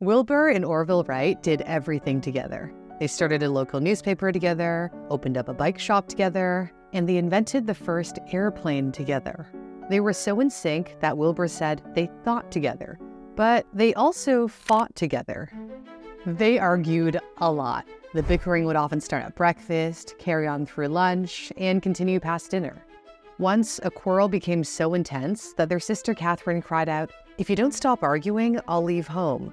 Wilbur and Orville Wright did everything together. They started a local newspaper together, opened up a bike shop together, and they invented the first airplane together. They were so in sync that Wilbur said they thought together, but they also fought together. They argued a lot. The bickering would often start at breakfast, carry on through lunch, and continue past dinner. Once, a quarrel became so intense that their sister Katharine cried out, If you don't stop arguing, I'll leave home.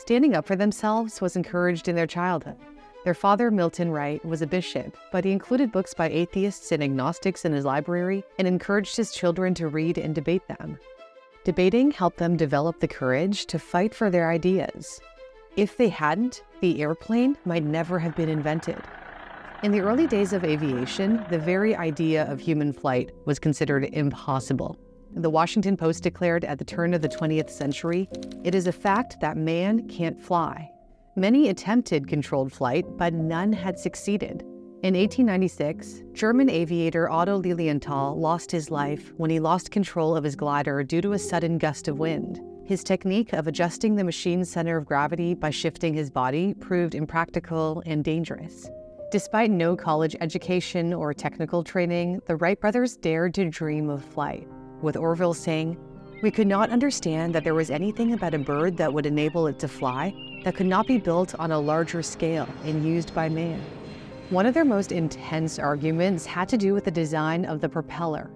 Standing up for themselves was encouraged in their childhood. Their father, Milton Wright, was a bishop, but he included books by atheists and agnostics in his library and encouraged his children to read and debate them. Debating helped them develop the courage to fight for their ideas. If they hadn't, the airplane might never have been invented. In the early days of aviation, the very idea of human flight was considered impossible. The Washington Post declared at the turn of the 20th century, it is a fact that man can't fly. Many attempted controlled flight, but none had succeeded. In 1896, German aviator Otto Lilienthal lost his life when he lost control of his glider due to a sudden gust of wind. His technique of adjusting the machine's center of gravity by shifting his body proved impractical and dangerous. Despite no college education or technical training, the Wright brothers dared to dream of flight, with Orville saying, We could not understand that there was anything about a bird that would enable it to fly that could not be built on a larger scale and used by man. One of their most intense arguments had to do with the design of the propeller.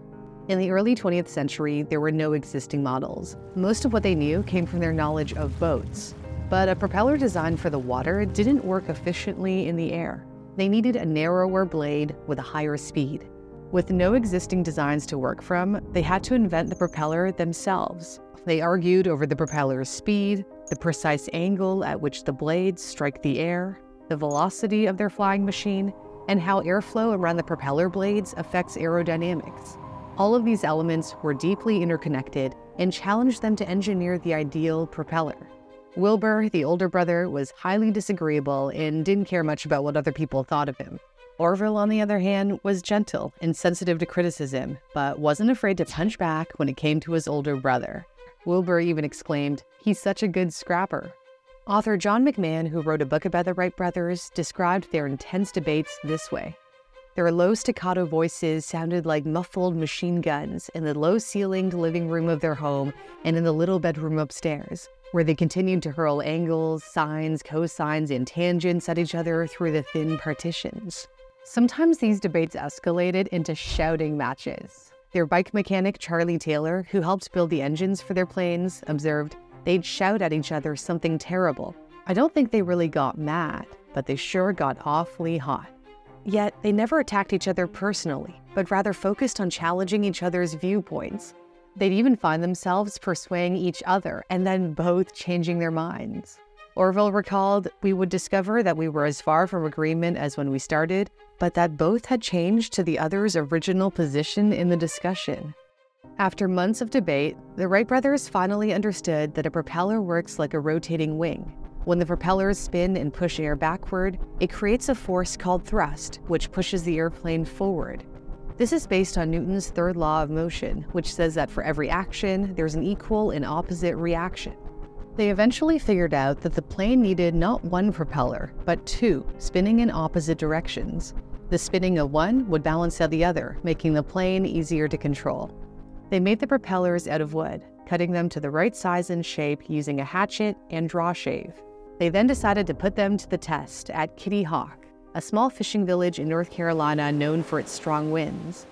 In the early 20th century, there were no existing models. Most of what they knew came from their knowledge of boats. But a propeller designed for the water didn't work efficiently in the air. They needed a narrower blade with a higher speed. With no existing designs to work from, they had to invent the propeller themselves. They argued over the propeller's speed, the precise angle at which the blades strike the air, the velocity of their flying machine, and how airflow around the propeller blades affects aerodynamics. All of these elements were deeply interconnected and challenged them to engineer the ideal propeller. Wilbur, the older brother, was highly disagreeable and didn't care much about what other people thought of him. Orville, on the other hand, was gentle and sensitive to criticism, but wasn't afraid to punch back when it came to his older brother. Wilbur even exclaimed, He's such a good scrapper. Author John McMahon, who wrote a book about the Wright brothers, described their intense debates this way. Their low staccato voices sounded like muffled machine guns in the low ceilinged living room of their home and in the little bedroom upstairs, where they continued to hurl angles, sines, cosines, and tangents at each other through the thin partitions. Sometimes these debates escalated into shouting matches. Their bike mechanic, Charlie Taylor, who helped build the engines for their planes, observed they'd shout at each other something terrible. I don't think they really got mad, but they sure got awfully hot. Yet, they never attacked each other personally, but rather focused on challenging each other's viewpoints. They'd even find themselves persuading each other and then both changing their minds. Orville recalled, We would discover that we were as far from agreement as when we started, but that both had changed to the other's original position in the discussion. After months of debate, the Wright brothers finally understood that a propeller works like a rotating wing. When the propellers spin and push air backward, it creates a force called thrust, which pushes the airplane forward. This is based on Newton's third law of motion, which says that for every action, there's an equal and opposite reaction. They eventually figured out that the plane needed not one propeller, but two, spinning in opposite directions. The spinning of one would balance out the other, making the plane easier to control. They made the propellers out of wood, cutting them to the right size and shape using a hatchet and draw shave. They then decided to put them to the test at Kitty Hawk, a small fishing village in North Carolina known for its strong winds.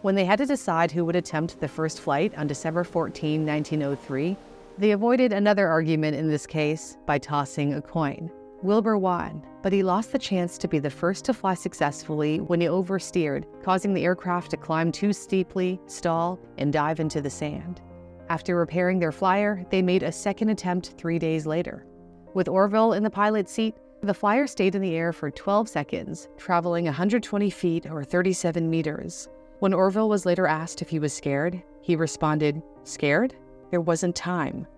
When they had to decide who would attempt the first flight on December 14, 1903, they avoided another argument in this case by tossing a coin. Wilbur won, but he lost the chance to be the first to fly successfully when he oversteered, causing the aircraft to climb too steeply, stall, and dive into the sand. After repairing their flyer, they made a second attempt three days later. With Orville in the pilot's seat, the flyer stayed in the air for 12 seconds, traveling 120 feet or 37 meters. When Orville was later asked if he was scared, he responded, Scared? There wasn't time.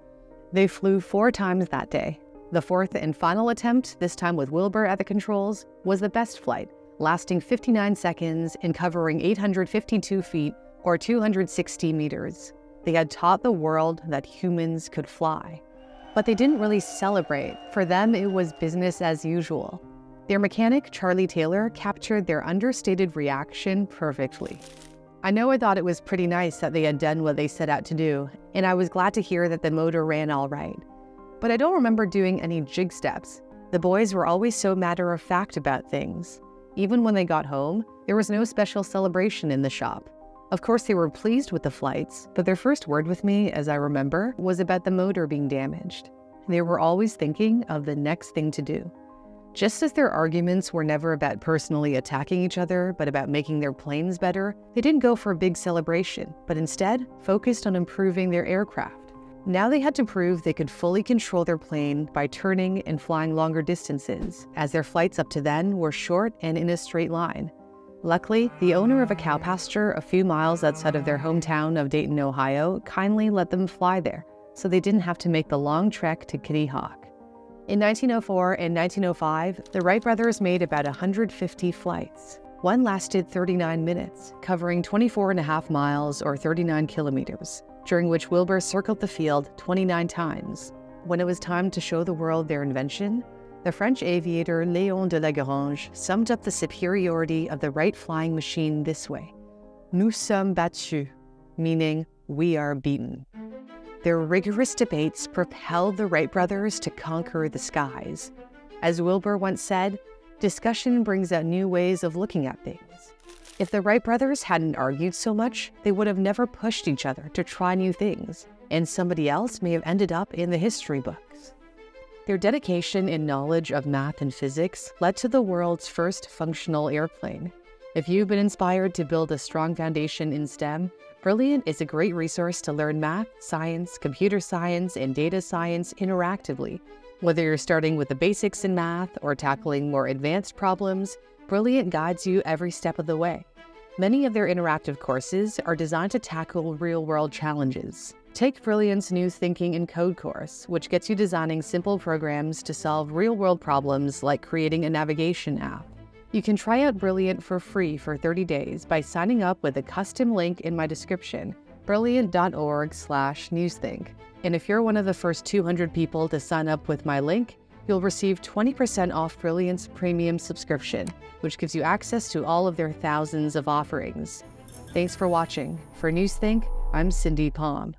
They flew four times that day. The fourth and final attempt, this time with Wilbur at the controls, was the best flight, lasting 59 seconds and covering 852 feet or 260 meters. They had taught the world that humans could fly. But they didn't really celebrate. For them, it was business as usual. Their mechanic, Charlie Taylor, captured their understated reaction perfectly. I know I thought it was pretty nice that they had done what they set out to do, and I was glad to hear that the motor ran all right. But I don't remember doing any jig steps. The boys were always so matter of fact about things. Even when they got home, there was no special celebration in the shop. Of course, they were pleased with the flights, but their first word with me, as I remember, was about the motor being damaged. They were always thinking of the next thing to do. Just as their arguments were never about personally attacking each other, but about making their planes better, they didn't go for a big celebration, but instead focused on improving their aircraft. Now they had to prove they could fully control their plane by turning and flying longer distances, as their flights up to then were short and in a straight line. Luckily, the owner of a cow pasture a few miles outside of their hometown of Dayton, Ohio, kindly let them fly there, so they didn't have to make the long trek to Kitty Hawk. In 1904 and 1905, the Wright brothers made about 150 flights. One lasted 39 minutes, covering 24 and a half miles or 39 kilometers, during which Wilbur circled the field 29 times. When it was time to show the world their invention, the French aviator Léon Delagrange summed up the superiority of the Wright flying machine this way Nous sommes battus, meaning we are beaten. Their rigorous debates propelled the Wright brothers to conquer the skies. As Wilbur once said, discussion brings out new ways of looking at things. If the Wright brothers hadn't argued so much, they would have never pushed each other to try new things, and somebody else may have ended up in the history books. Their dedication and knowledge of math and physics led to the world's first functional airplane. If you've been inspired to build a strong foundation in STEM, Brilliant is a great resource to learn math, science, computer science, and data science interactively. Whether you're starting with the basics in math or tackling more advanced problems, Brilliant guides you every step of the way. Many of their interactive courses are designed to tackle real world challenges. Take Brilliant's New Thinking in Code course, which gets you designing simple programs to solve real world problems like creating a navigation app. You can try out Brilliant for free for 30 days by signing up with a custom link in my description, brilliant.org slash newsthink. And if you're one of the first 200 people to sign up with my link, you'll receive 20% off Brilliant's premium subscription, which gives you access to all of their thousands of offerings. Thanks for watching. For Newsthink, I'm Cindy Pom.